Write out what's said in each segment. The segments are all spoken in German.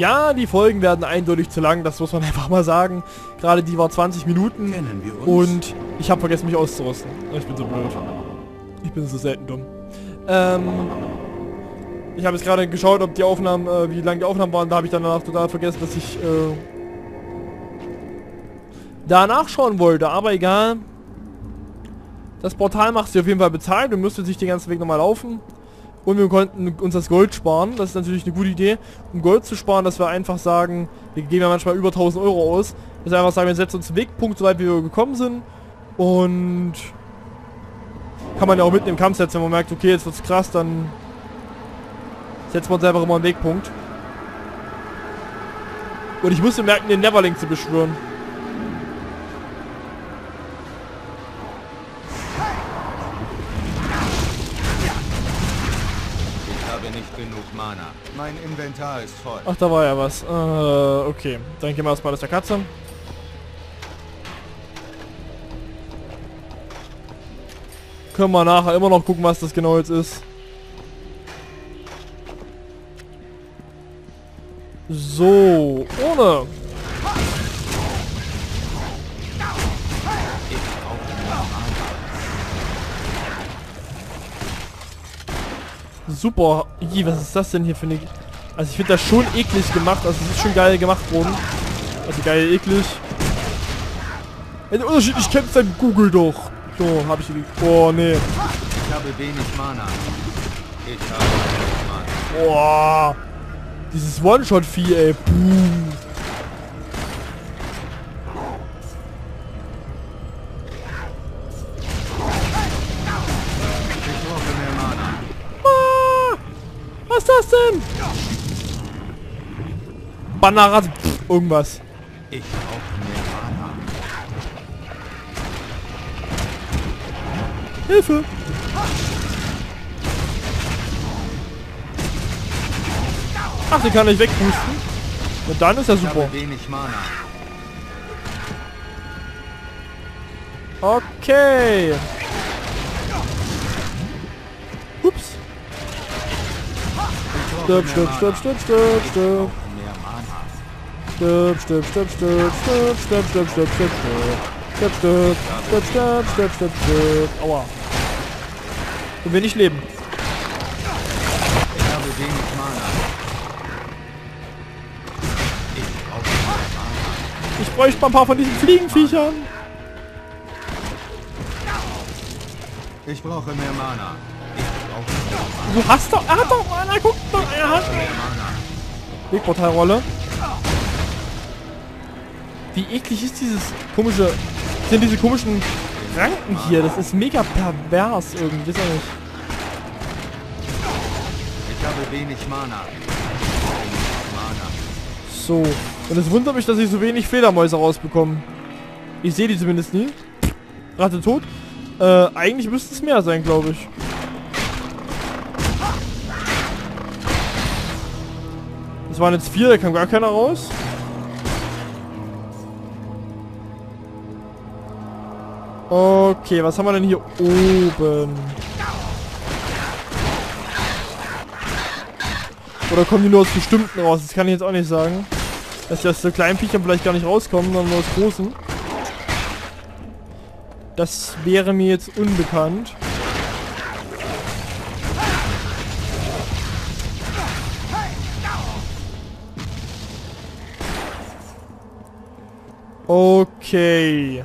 Ja, die Folgen werden eindeutig zu lang, das muss man einfach mal sagen. Gerade die war 20 Minuten und ich habe vergessen, mich auszurüsten. Ich bin so blöd. Ich bin so selten dumm. Ähm, ich habe jetzt gerade geschaut, ob die Aufnahmen, äh, wie lang die Aufnahmen waren. Da habe ich danach total vergessen, dass ich äh, da nachschauen wollte. Aber egal. Das Portal macht sie auf jeden Fall bezahlt und müsste sich den ganzen Weg nochmal laufen. Und wir konnten uns das Gold sparen. Das ist natürlich eine gute Idee, um Gold zu sparen, dass wir einfach sagen, wir geben ja manchmal über 1000 Euro aus, dass wir einfach sagen, wir setzen uns einen Wegpunkt, soweit wir gekommen sind. Und kann man ja auch mitten im Kampf setzen, wenn man merkt, okay, jetzt wird's krass, dann setzt man selber immer einen Wegpunkt. Und ich musste merken, den Neverling zu beschwören. Mana. Mein Inventar ist voll. Ach, da war ja was. Äh, okay. Dann gehen wir erstmal aus der Katze. Können wir nachher immer noch gucken, was das genau jetzt ist. So, ohne. super. Ii, was ist das denn hier für eine... Also ich finde das schon eklig gemacht. Also es ist schon geil gemacht worden. Also geil eklig. Ein Unterschied, ich kämpfe dann Google doch. So, habe ich... Oh, nee. Ich habe wenig Mana. Ich habe wenig Mana. Boah. Dieses One-Shot-Vieh, ey. Puh. Bannerrad, irgendwas. Ich brauche mehr Hilfe! Ach, den kann ich wegpusten. Und dann ist er super. wenig Mana. Okay. Ups. Stirb, stirb, stirb, stirb, stirb, stirb. Stirb, stirb, stirb, stirb, stirb, stirb, stirb, stirb, stirb, stirb, stirb, stirb, stirb, stirb, stirb, stirb, stirb, aua. Und wir nicht leben. Ich habe wenig Mana. Ich brauche Mana. Ich bräuchte mal ein paar von diesen Fliegenviechern. Ich brauche mehr Mana. Ich brauche mehr Mana. Du hast doch, er hat doch Mana, guck doch, er hat. Wegportalrolle. rolle wie eklig ist dieses komische... Sind diese komischen Ranken hier? Das ist mega pervers irgendwie, ist ja nicht. Ich habe wenig Mana. So. Und es wundert mich, dass ich so wenig Fledermäuse rausbekomme. Ich sehe die zumindest nie. Ratte tot. Äh, eigentlich müsste es mehr sein, glaube ich. Das waren jetzt vier, da kam gar keiner raus. Okay, was haben wir denn hier oben? Oder kommen die nur aus bestimmten raus? Das kann ich jetzt auch nicht sagen. Dass die aus so kleinen Viechern vielleicht gar nicht rauskommen, sondern nur aus großen. Das wäre mir jetzt unbekannt. Okay.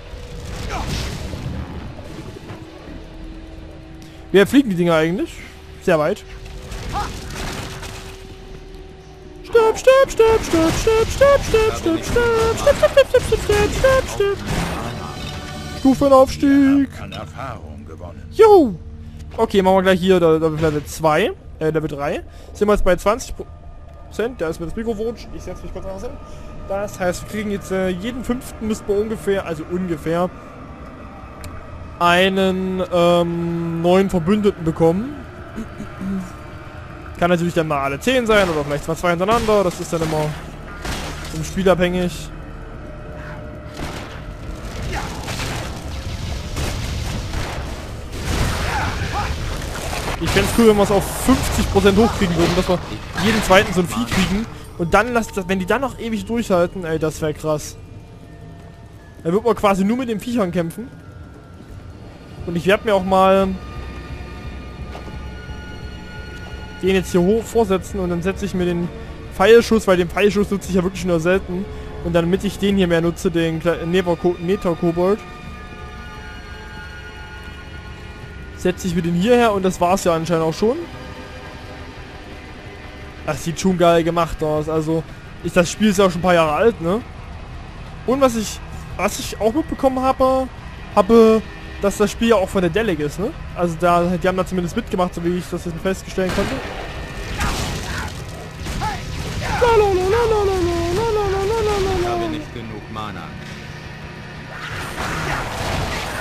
Weit fliegen die Dinger eigentlich? Sehr weit. Stirb, stirb, stirb, stirb, stirb, stirb, stirb, stirb, stirb, stirb, stirb, stirb, stirb, stirb, stirb, stirb. Stufenaufstieg. Juhu! Okay, machen wir gleich hier da- da- Level 2, äh, Level 3. Sind wir jetzt bei 20 Pro Der ist mir das Mikrofon. Ich setze mich kurz raus hin. Das heißt, wir kriegen jetzt äh, jeden fünften müssen wir ungefähr, also ungefähr, einen ähm, neuen Verbündeten bekommen. Kann natürlich dann mal alle 10 sein oder vielleicht mal zwei hintereinander. Das ist dann immer im Spiel abhängig. Ich fände es cool, wenn wir es auf 50% hochkriegen würden, dass wir jeden zweiten so ein Vieh kriegen. Und dann, lasst das, wenn die dann noch ewig durchhalten, ey, das wäre krass. Dann wird man quasi nur mit den Viechern kämpfen. Und ich werde mir auch mal den jetzt hier hoch vorsetzen und dann setze ich mir den Pfeilschuss, weil den Pfeilschuss nutze ich ja wirklich nur selten. Und damit ich den hier mehr nutze, den Neta-Kobold, setze ich mir den hierher und das war's ja anscheinend auch schon. Das sieht schon geil gemacht aus. Also, ich, das Spiel ist ja auch schon ein paar Jahre alt, ne? Und was ich, was ich auch mitbekommen habe, habe, dass das Spiel ja auch von der Delic ist, ne? Also da, die haben da zumindest mitgemacht, so wie ich das jetzt feststellen konnte. Ich habe nicht genug Mana.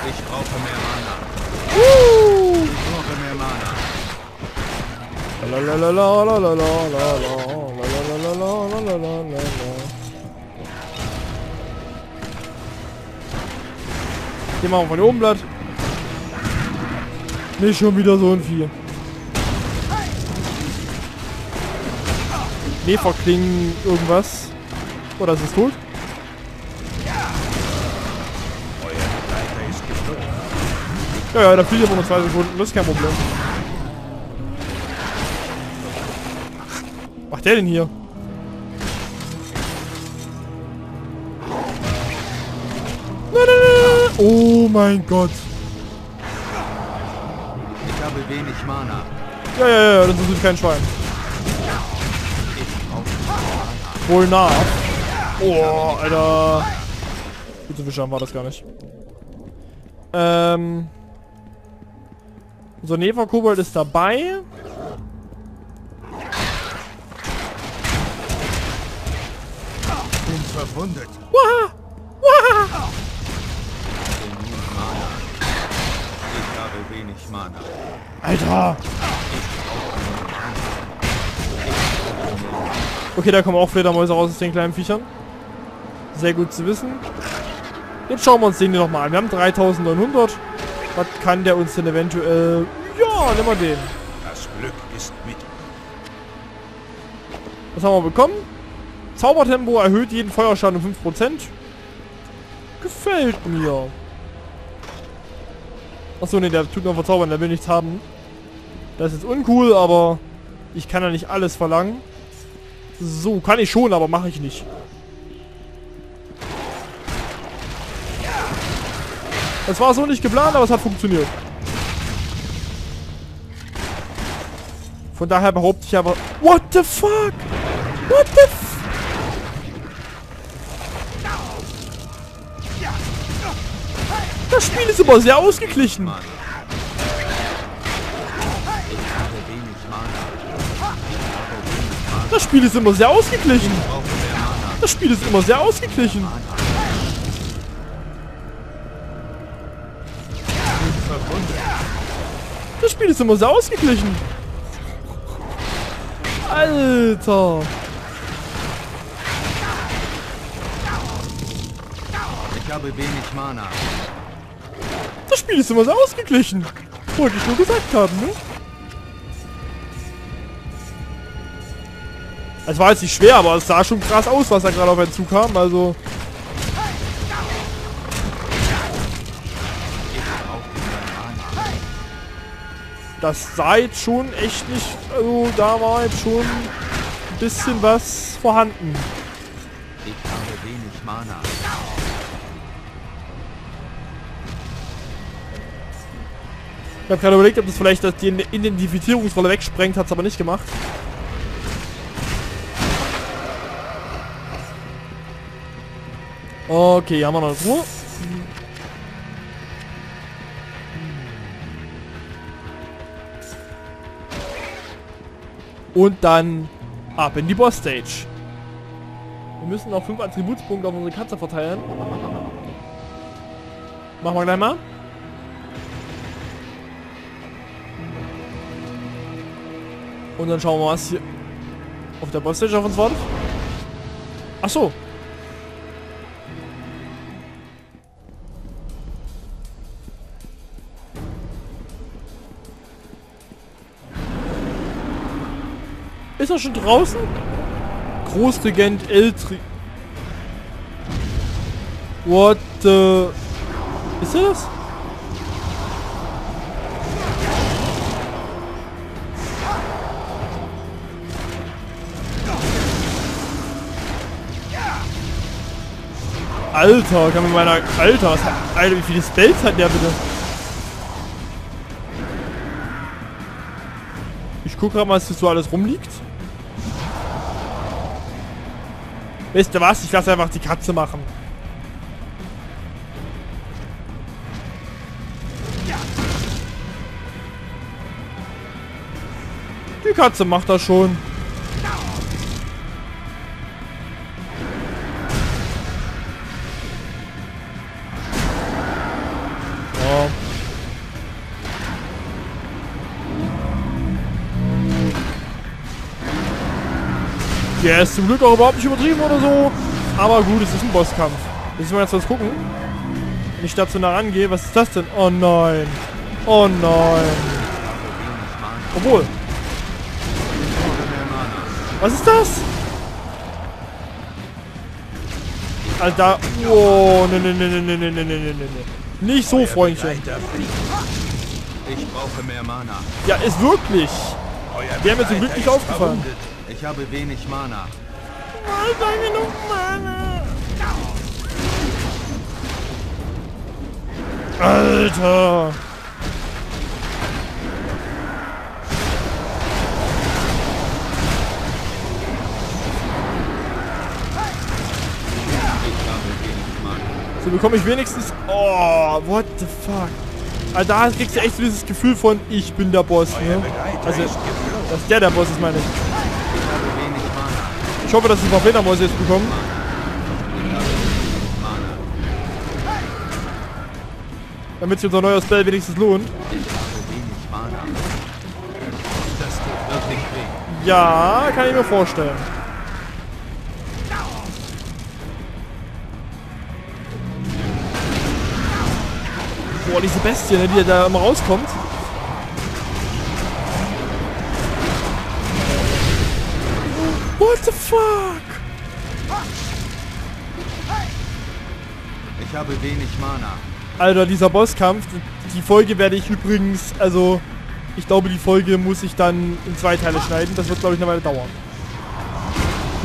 Ich brauche mehr Mana. Ich brauche mehr Mana. Gehen wir mal von hier oben Blatt. Nicht schon wieder so ein Vieh. Neferklingen irgendwas. Oder ist es tot? Ja, ja, da fliegt aber nur zwei Sekunden. Das ist kein Problem. Was macht der denn hier? Mein Gott. Ich habe wenig Mana. Ja, ja, ja, das ist kein Schwein. Wohl nah. Oh, Alter. Gut viel Schaden war das gar nicht. Ähm. So, Neva Kobold ist dabei. bin verwundet. Waha! Wenig Mana. Alter! Okay, da kommen auch Fledermäuse raus aus den kleinen Viechern. Sehr gut zu wissen. Jetzt schauen wir uns den hier nochmal an. Wir haben 3900. Was kann der uns denn eventuell... Ja, nehmen wir den. Das Glück ist mit. Was haben wir bekommen? Zaubertempo erhöht jeden Feuerschaden um 5%. Gefällt mir. Achso, ne, der tut nur verzaubern, der will nichts haben. Das ist uncool, aber ich kann ja nicht alles verlangen. So, kann ich schon, aber mache ich nicht. Das war so nicht geplant, aber es hat funktioniert. Von daher behaupte ich aber... What the fuck? What the f Das Spiel ist immer sehr ausgeglichen. Das Spiel ist immer sehr ausgeglichen. Das Spiel ist immer sehr ausgeglichen. Das Spiel ist immer sehr ausgeglichen. Alter. Ich habe wenig Mana. Das Spiel ist immer sehr ausgeglichen. Wollte ich nur gesagt haben, ne? Es war jetzt nicht schwer, aber es sah schon krass aus, was da gerade auf einen zukam. Also, das sah jetzt schon echt nicht... Also, da war jetzt schon ein bisschen was vorhanden. Ich habe gerade überlegt, ob das vielleicht die Identifizierungsrolle wegsprengt, hat es aber nicht gemacht. Okay, hier haben wir noch Ruhe. Und dann ab in die Boss-Stage. Wir müssen noch fünf Attributspunkte auf unsere Katze verteilen. Machen wir gleich mal. Und dann schauen wir mal, was hier auf der Boss-Stage auf uns wartet. Ach so. Ist er schon draußen? Großregent Eltri. What the... Ist er das? Alter, kann mir meiner... Alter, was. Alter, wie viele Spells hat der bitte? Ich guck grad mal, was so alles rumliegt. Wisst ihr was? Ich lasse einfach die Katze machen. Die Katze macht das schon. Der ist zum Glück auch überhaupt nicht übertrieben oder so. Aber gut, es ist ein Bosskampf. Müssen wir jetzt was gucken. Wenn ich dazu nah rangehe, was ist das denn? Oh nein. Oh nein. Obwohl. Was ist das? Alter. Oh, ne, ne, ne, ne, ne, ne, ne, ne, ne, ne. Nicht so, Freundchen. Ich brauche mehr Mana. Ja, ist wirklich. Der mir zum Glück nicht aufgefallen. verwundet. Ich habe wenig Mana. Alter, genug Mana. Alter. Ich habe wenig Mana. So bekomme ich wenigstens... Oh, what the fuck. Alter, da kriegst du echt so dieses Gefühl von, ich bin der Boss, ne? Also, dass der der Boss ist, meine ich. Ich. Ich hoffe, dass ich ein paar Fledermäuse jetzt Mana. Damit sich unser neuer Spell wenigstens lohnt. Ja, kann ich mir vorstellen. Boah, diese Bestie, ne, die da immer rauskommt. Habe wenig Mana. Alter, dieser Bosskampf, die Folge werde ich übrigens, also, ich glaube, die Folge muss ich dann in zwei Teile schneiden. Das wird, glaube ich, eine Weile dauern.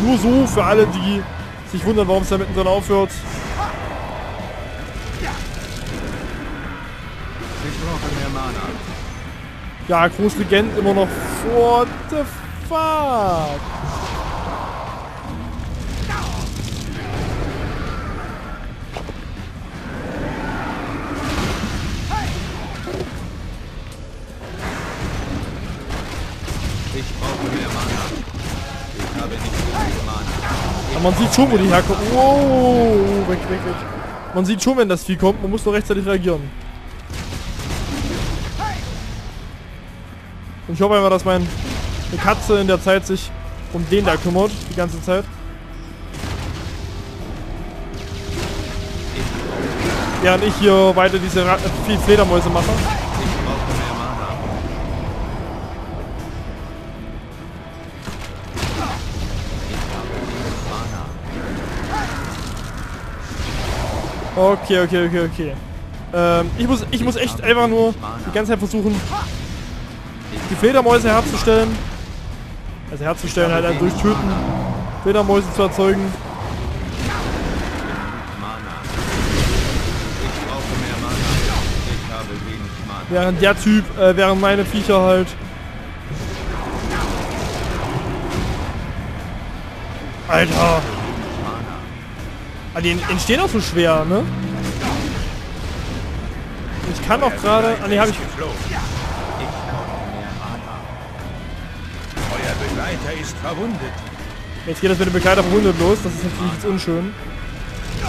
Nur so für alle, die sich wundern, warum es da mittendrin aufhört. Ich brauche mehr Mana. Ja, Großlegend immer noch. What the fuck? Man sieht schon, wo die herkommen. Wow, weg, weg, weg. Man sieht schon, wenn das Vieh kommt. Man muss nur rechtzeitig reagieren. Und ich hoffe einfach, dass meine Katze in der Zeit sich um den da kümmert. Die ganze Zeit. Während ich hier weiter diese Ra viel Fledermäuse mache. Okay, okay, okay, okay. Ähm, ich muss, ich muss echt einfach nur die ganze Zeit versuchen, die Fledermäuse herzustellen. Also herzustellen, halt, halt durch Töten Fledermäuse zu erzeugen. Während der Typ, äh, während meine Viecher halt... Alter! Ah, die entstehen auch so schwer, ne? Ich kann auch gerade... Ah, ne, habe ich... Begleiter ist verwundet. Jetzt geht das mit dem Begleiter verwundet los. Das ist natürlich jetzt unschön.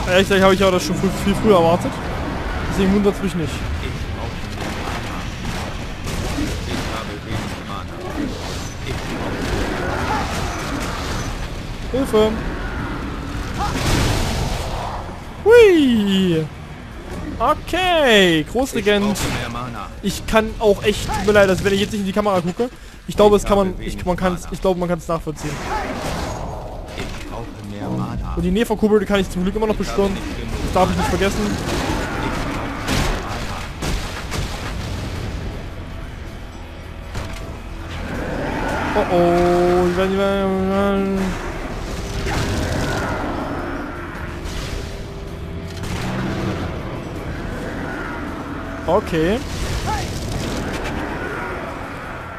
Ehrlich gesagt habe ich auch das schon viel, viel früher erwartet. Deswegen wundert es mich nicht. Ich brauche mehr Mana. Ich habe wenig Mana. Ich brauche Hilfe! Hui! Okay, ich Großregent. Ich kann auch echt, tut mir leid, dass wenn ich jetzt nicht in die Kamera gucke, ich glaube, es kann man, ich, man kann ich glaube, man kann es nachvollziehen. Ich. Und die Neferkuppel, die kann ich zum Glück immer noch Ich genug Das darf ich nicht vergessen. Ich. Oh oh, die werden, Okay.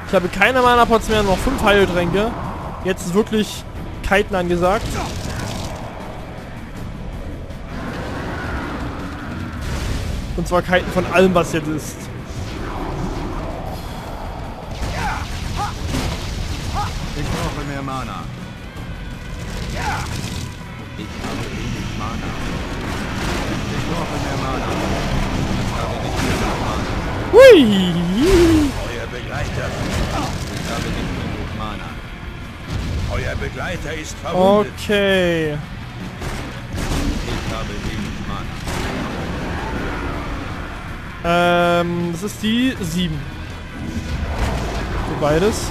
Ich habe keine Mana-Pots mehr, noch fünf Heiltränke. Jetzt ist wirklich Kiten angesagt. Und zwar Kiten von allem, was jetzt ist. Hui! Euer Begleiter, Ich habe nicht genug Mana. euer Begleiter ist verwundet. Okay. Ich habe wenig Mana. Ähm, das ist die 7. Für beides.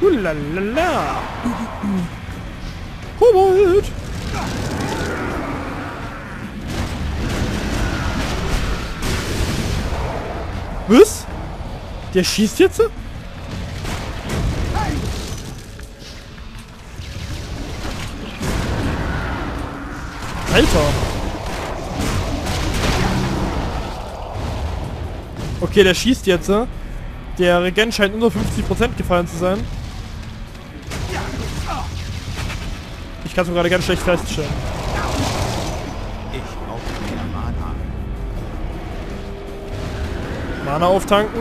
Hulalala. Kobold. Der schießt jetzt? Alter. Okay, der schießt jetzt. äh. Der Regent scheint unter 50% gefallen zu sein. Ich kann es mir gerade ganz schlecht feststellen. Ich brauche mehr Mana. Mana auftanken.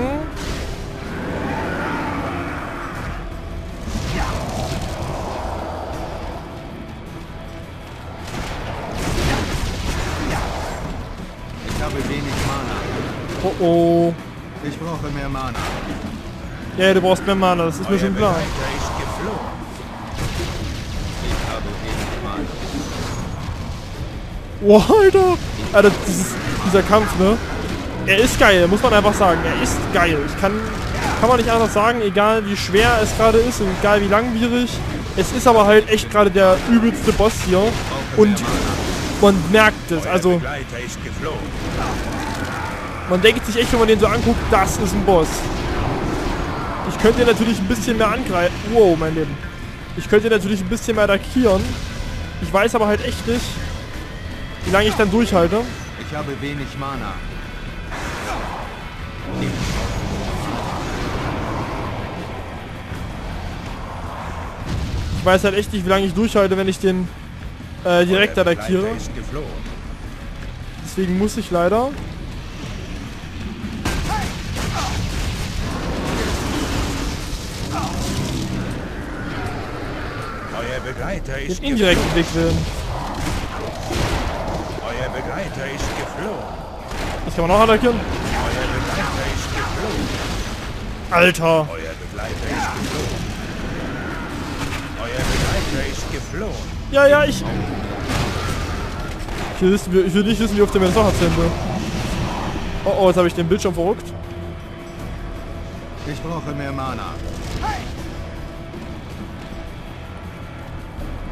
Habe wenig Mana. Oh oh. Ich brauche mehr Mana. Ja, du brauchst mehr Mana, das ist mir Euer schon klar. Ist geflohen. Ich habe wenig Mana. Wow, Alter. Alter, dieses, dieser Kampf, ne? Er ist geil, muss man einfach sagen. Er ist geil. Ich kann, kann man nicht anders sagen, egal wie schwer es gerade ist und egal wie langwierig. Es ist aber halt echt gerade der übelste Boss hier. Und man merkt Also, ist geflohen. man denkt sich echt, wenn man den so anguckt, das ist ein Boss. Ich könnte natürlich ein bisschen mehr angreifen. Wow, mein Leben. Ich könnte natürlich ein bisschen mehr attackieren. Ich weiß aber halt echt nicht, wie lange ich dann durchhalte. Ich habe wenig Mana. Ich weiß halt echt nicht, wie lange ich durchhalte, wenn ich den äh, direkt attackiere. Deswegen muss ich leider. Euer Begleiter den ist geflohen. indirekten Weg wählen. Euer Begleiter ist geflohen. Das kann man auch attackieren. Euer Begleiter ist geflohen. Alter. Euer Begleiter ist geflohen. Euer Begleiter ist geflohen. Ja, ja, ich... Ich will, wissen, ich will nicht wissen, wie oft der mir das noch erzählen will. Oh, oh, jetzt habe ich den Bildschirm verrückt. Ich brauche mehr Mana.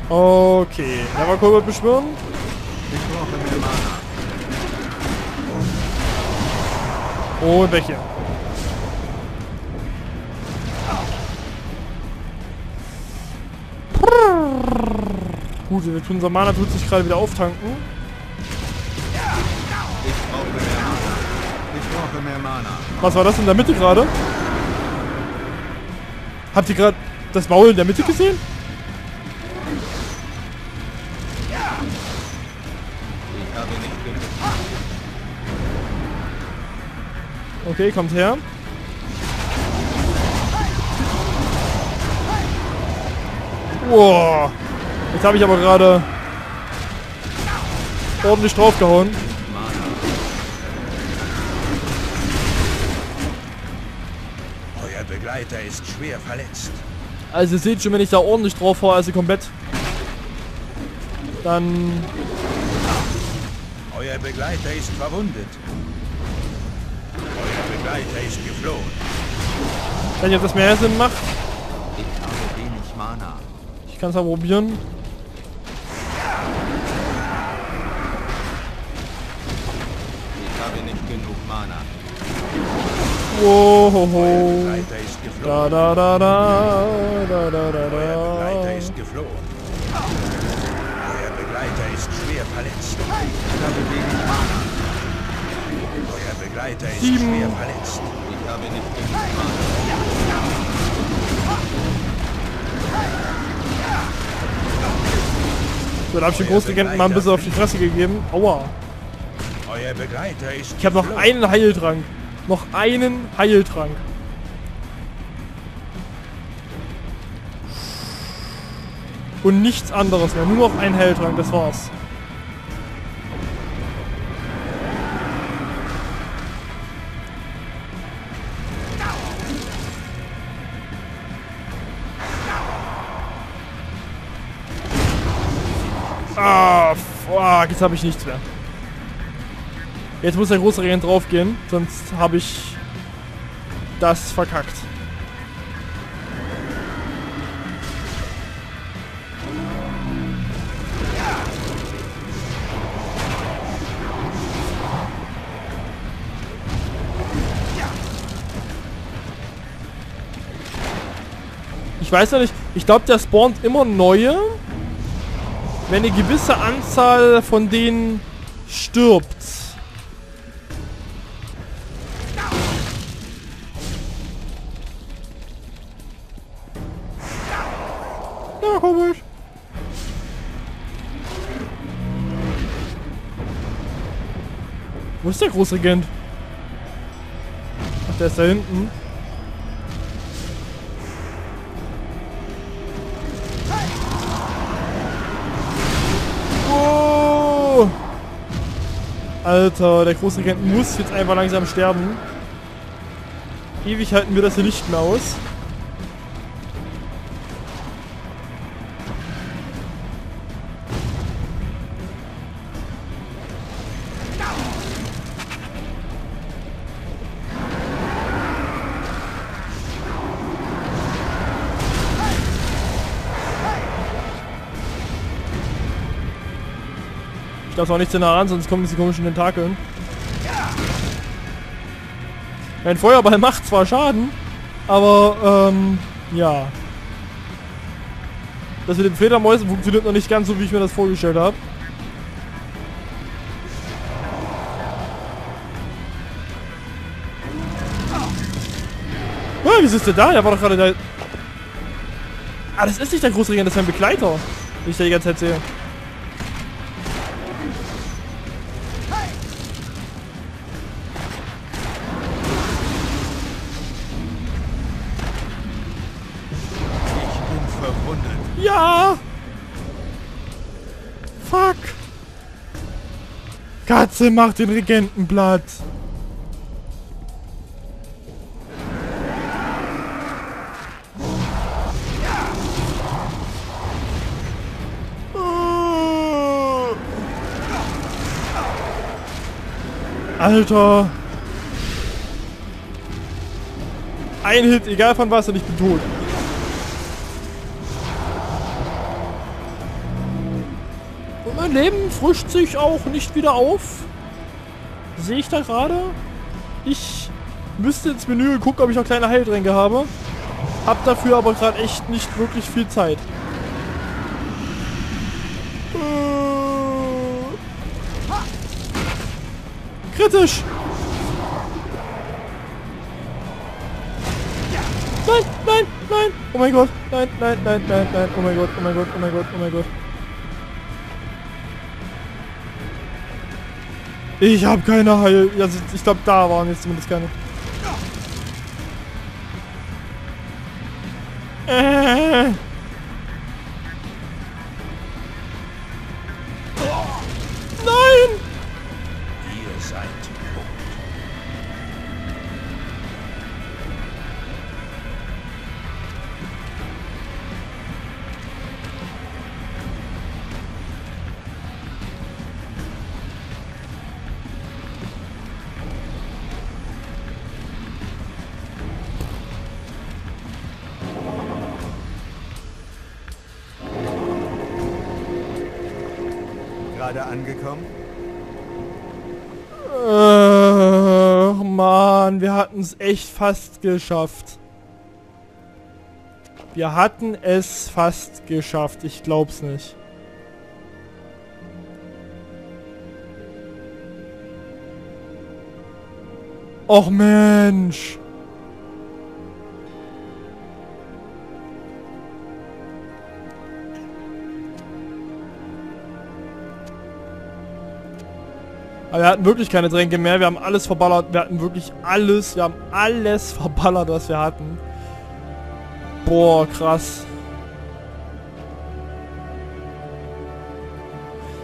Okay. Neverkobold beschwören. Ich brauche mehr Mana. Und weg hier. Gut, wir tun unser Mana tut sich gerade wieder auftanken. Was war das in der Mitte gerade? Habt ihr gerade das Maul in der Mitte gesehen? Ich habe nicht genug. Okay, kommt her. Wow. Jetzt habe ich aber gerade ordentlich draufgehauen. Begleiter ist schwer verletzt. Also ihr seht schon, wenn ich da ordentlich drauf haue, also komplett, dann Euer Begleiter ist verwundet. Euer Begleiter ist geflohen. Ich weiß nicht, ob das mehr Sinn macht. Ich habe wenig Mana. Ich kann es mal probieren. Ich habe nicht genug Mana. Wow, ho, Euer ho. Begleiter ist Da, geflohen. da, da, da, da, da, da, Euer Begleiter da. ist geflohen. Euer Begleiter ist schwer verletzt. Ich habe wenig Mana. Euer Begleiter ist Sieben. schwer verletzt. Ich habe nicht genug Mana. So, da hab ich den Großregenten mal ein bisschen auf die Fresse gegeben. Aua. Euer Begleiter ist Ich habe noch einen Heiltrank. Noch einen Heiltrank. Und nichts anderes mehr. Nur noch ein Heiltrank, das war's. Ah, fuck, jetzt habe ich nichts mehr. Jetzt muss der große Regent draufgehen, sonst habe ich das verkackt. Ich weiß ja nicht, ich glaube der spawnt immer neue, wenn eine gewisse Anzahl von denen stirbt. Wo ist der Großregent? Ach, der ist da hinten. Oh! Alter, der Großregent muss jetzt einfach langsam sterben. Ewig halten wir das hier nicht mehr aus. Ich darf auch nicht zu nah ran, sonst kommen diese komischen Tentakeln. Mein Feuerball macht zwar Schaden, aber ähm, ja. Das mit den Fledermäusen funktioniert noch nicht ganz so, wie ich mir das vorgestellt habe. Ah, wieso ist der da? Der war doch gerade da. Ah, das ist nicht der Großregent, das ist ein Begleiter. Den ich da die ganze Zeit sehe. Katze macht den Regenten platt. Alter! Ein Hit, egal von was, und ich bin tot. Und mein Leben frischt sich auch nicht wieder auf. Sehe ich da gerade? Ich müsste ins Menü gucken, ob ich noch kleine Heiltränke habe. Hab dafür aber gerade echt nicht wirklich viel Zeit. Äh. Kritisch! Nein, nein, nein! Oh mein Gott! Nein, nein, nein, nein, nein! Oh mein Gott, oh mein Gott, oh mein Gott, oh mein Gott! Ich habe keine Heil. Also ich glaube, da waren jetzt zumindest keine. Äh. Mann, wir hatten es echt fast geschafft. Wir hatten es fast geschafft. Ich glaub's nicht. Och Mensch. Aber wir hatten wirklich keine Tränke mehr. Wir haben alles verballert. Wir hatten wirklich alles. Wir haben alles verballert, was wir hatten. Boah, krass.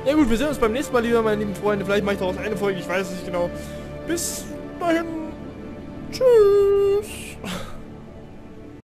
Ja gut, wir sehen uns beim nächsten Mal lieber, meine lieben Freunde. Vielleicht mache ich daraus eine Folge. Ich weiß es nicht genau. Bis dahin. Tschüss.